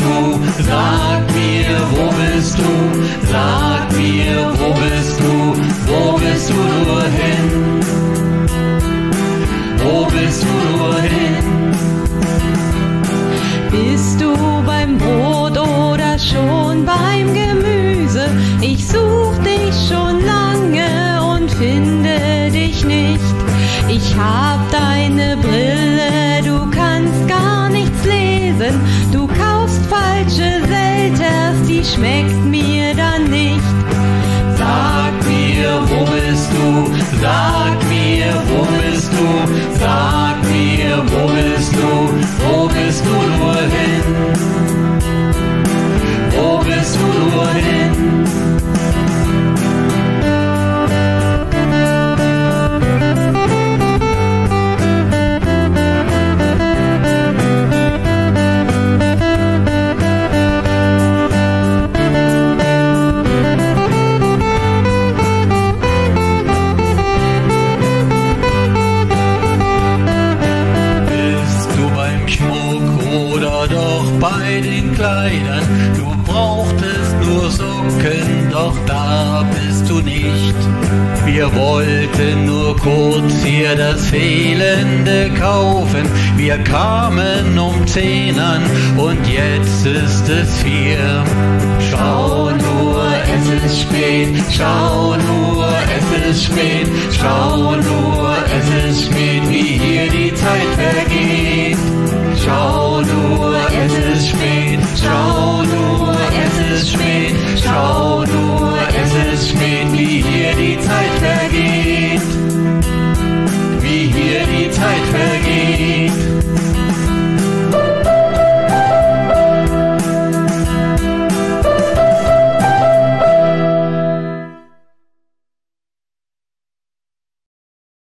du? Sag mir, wo bist du? Sag mir, wo bist du? Wo bist du nur hin? Wo bist du nur hin? Bist du beim Brot oder schon beim Gemüse? Ich such dich schon lange und finde dich nicht. Ich hab deine Brille schmeckt mir doch bei den Kleidern? Du brauchtest nur Socken, doch da bist du nicht. Wir wollten nur kurz hier das Fehlende kaufen. Wir kamen um zehn an und jetzt ist es vier. Schau nur, es ist spät. Schau nur, es ist spät. Schau nur, es ist spät, wie hier die Zeit vergeht. Schau nur, es ist spät. Schau nur, es ist spät. Schau nur, es ist spät, wie hier die Zeit.